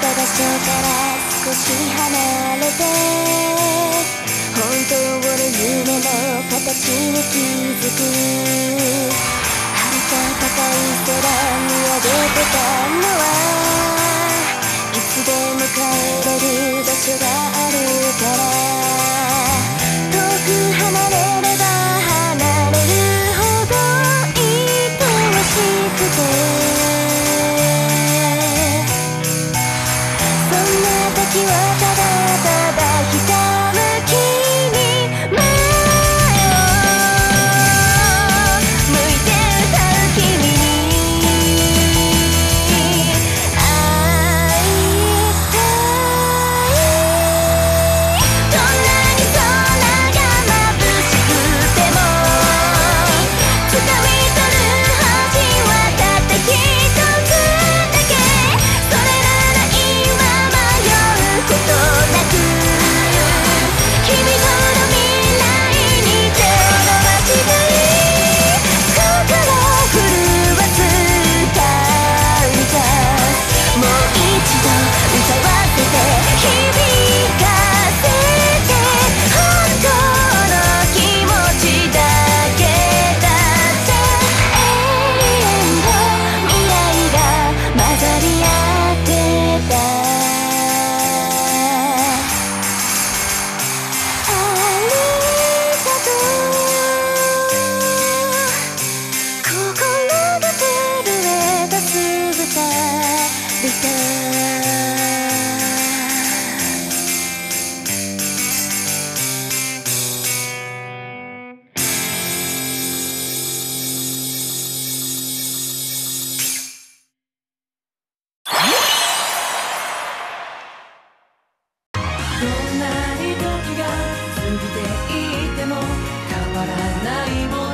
場所から少し離れて本当の夢はただんなに時が過ぎていても変わらないもの